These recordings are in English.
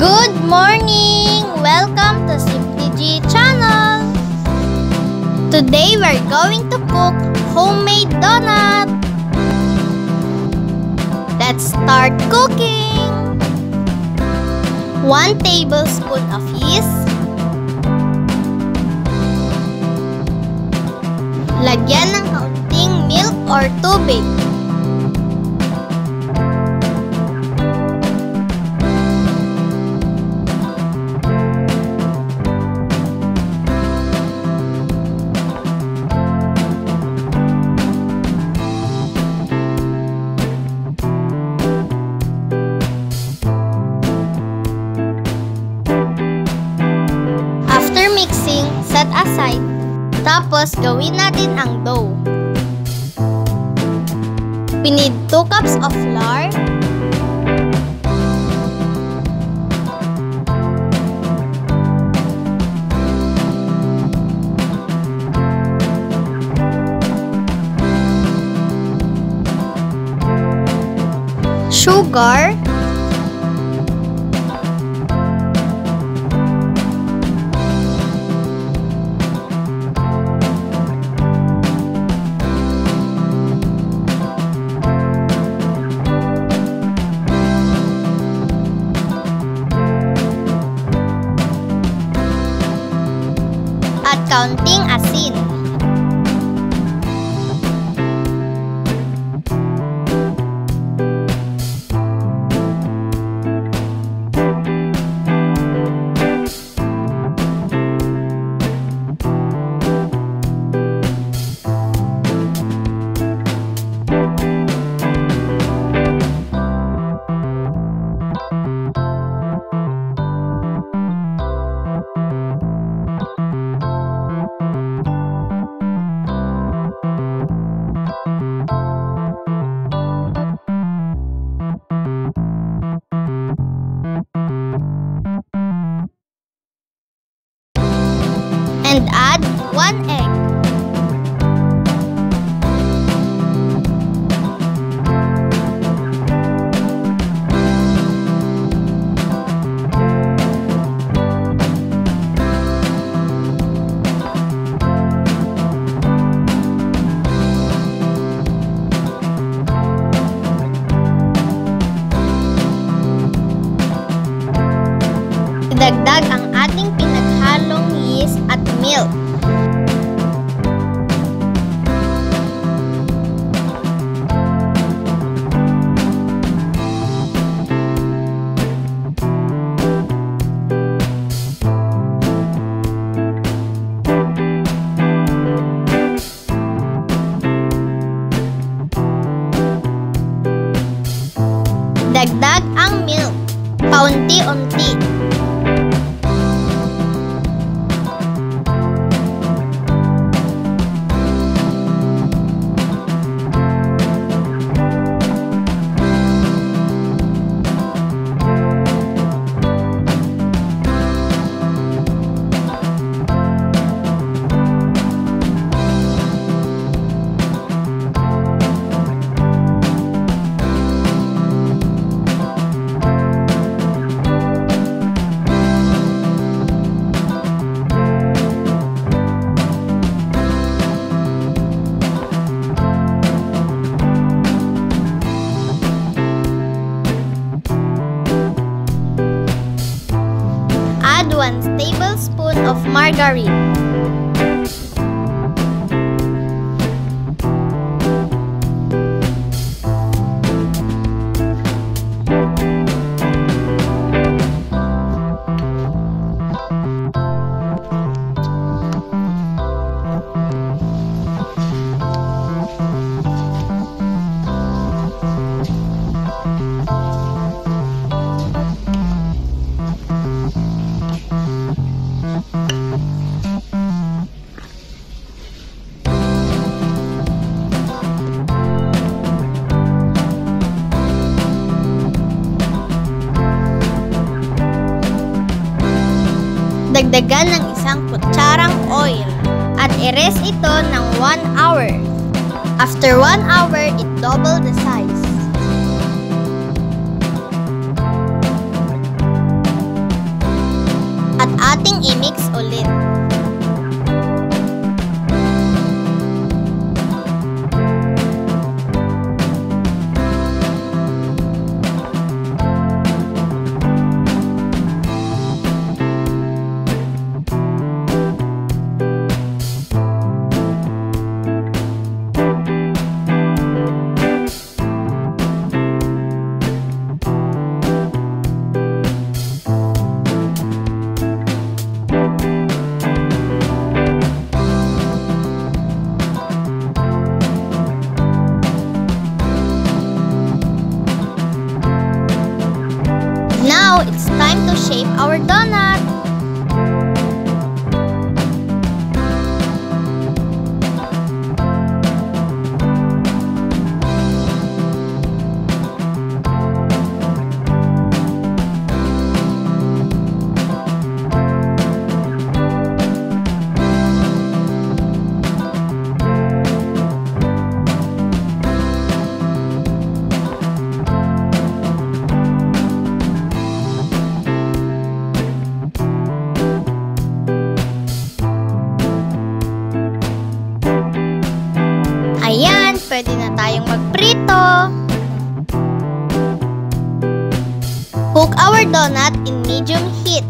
Good morning! Welcome to Simply Ghe channel! Today we're going to cook homemade donut! Let's start cooking! 1 tablespoon of yeast Lagyan ng kaunting milk or tubig set aside. Tapos, gawin natin ang dough. We need 2 cups of flour, sugar, at kaunting asin. and Add 1 tablespoon of margarine. dagdagan ng isang kutsarang oil at i-rest ito ng 1 hour. After 1 hour, it double the size. At ating i-mix ulit. Now, it's time to shape our donut. Pwede na tayong magprito. Cook our donut in medium heat.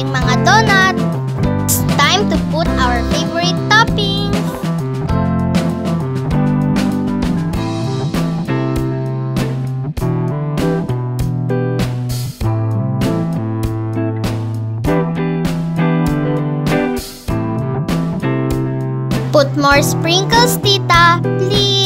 Ating mga donut. It's time to put our favorite toppings. Put more sprinkles, tita, please.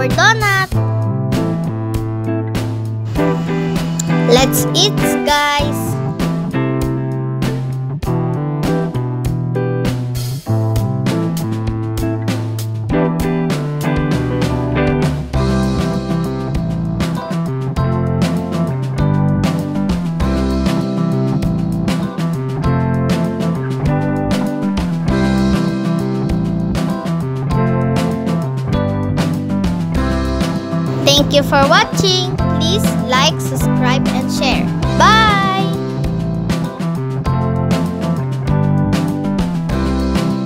Our donut. Let's eat, guys. Thank you for watching. Please like, subscribe, and share. Bye!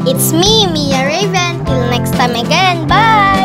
It's me, Mia Raven. Till next time again. Bye!